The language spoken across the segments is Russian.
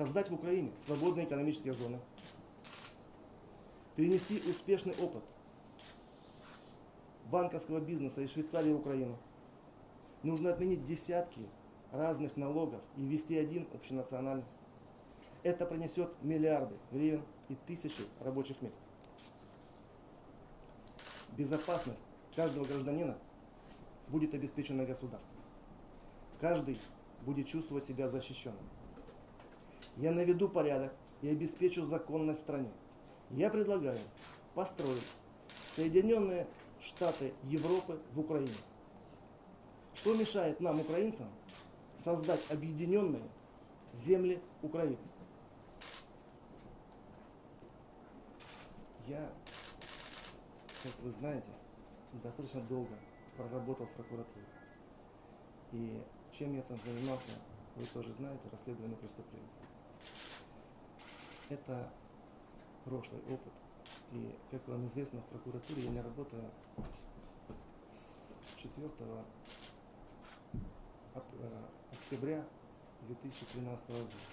создать в Украине свободные экономические зоны, перенести успешный опыт банковского бизнеса из Швейцарии в Украину. Нужно отменить десятки разных налогов и ввести один общенациональный. Это принесет миллиарды гривен и тысячи рабочих мест. Безопасность каждого гражданина будет обеспечена государством. Каждый будет чувствовать себя защищенным. Я наведу порядок и обеспечу законность стране. Я предлагаю построить Соединенные Штаты Европы в Украине. Что мешает нам, украинцам, создать объединенные земли Украины? Я, как вы знаете, достаточно долго проработал в прокуратуре. И чем я там занимался, вы тоже знаете, расследование преступлений. Это прошлый опыт. И, как вам известно, в прокуратуре я не работаю с 4 ап- э, октября 2013 года.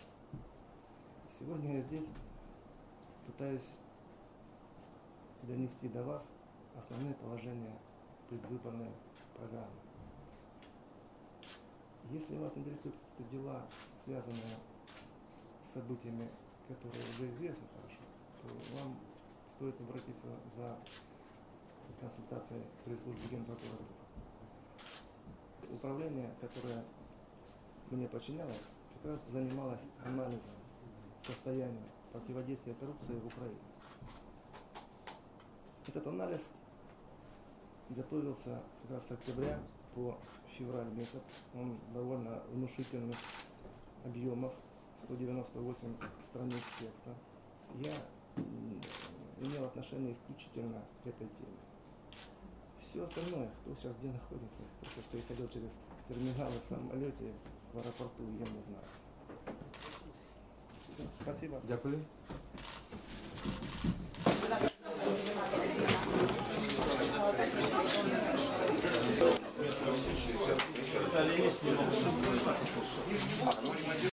Сегодня я здесь пытаюсь донести до вас основные положения предвыборной программы. Если вас интересуют какие-то дела, связанные с событиями, которые уже известны хорошо, то вам стоит обратиться за консультацией при службе Генпрокуратуры. Управление, которое мне подчинялось, как раз занималось анализом состояния противодействия коррупции в Украине. Этот анализ готовился как раз с октября по февраль месяц. Он довольно внушительных объемов, 198 страниц текста. Я имел отношение исключительно к этой теме. Все остальное, кто сейчас где находится, кто сейчас переходил через терминалы в самолете, в аэропорту, я не знаю. Всё, спасибо. Дякую.